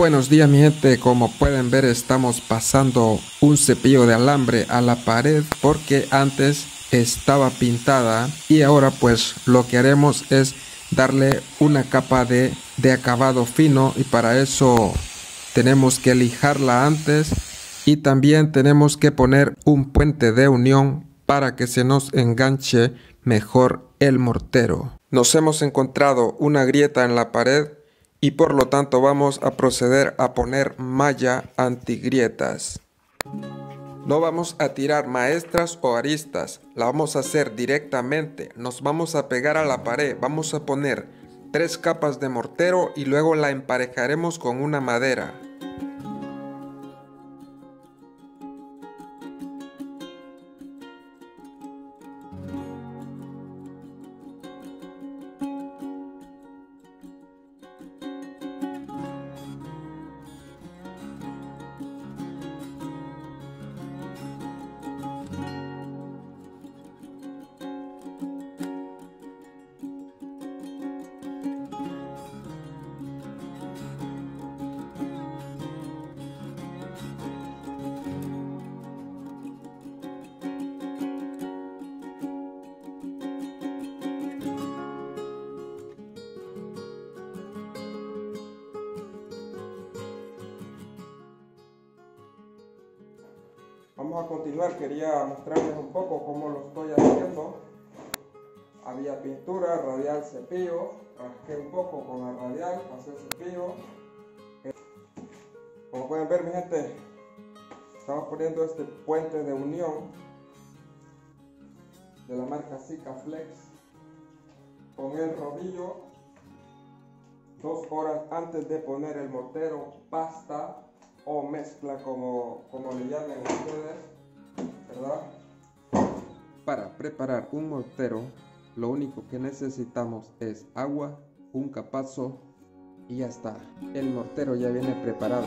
Buenos días mi gente, como pueden ver estamos pasando un cepillo de alambre a la pared porque antes estaba pintada y ahora pues lo que haremos es darle una capa de, de acabado fino y para eso tenemos que lijarla antes y también tenemos que poner un puente de unión para que se nos enganche mejor el mortero. Nos hemos encontrado una grieta en la pared y por lo tanto vamos a proceder a poner malla antigrietas. No vamos a tirar maestras o aristas, la vamos a hacer directamente, nos vamos a pegar a la pared, vamos a poner tres capas de mortero y luego la emparejaremos con una madera. Vamos a continuar, quería mostrarles un poco cómo lo estoy haciendo. Había pintura, radial, cepillo, rasqué un poco con la radial, pasé cepillo. Como pueden ver mi gente, estamos poniendo este puente de unión de la marca Zika Flex con el rodillo dos horas antes de poner el mortero pasta o mezcla como, como le llamen ustedes, ¿verdad? Para preparar un mortero, lo único que necesitamos es agua, un capazo y ya está. El mortero ya viene preparado.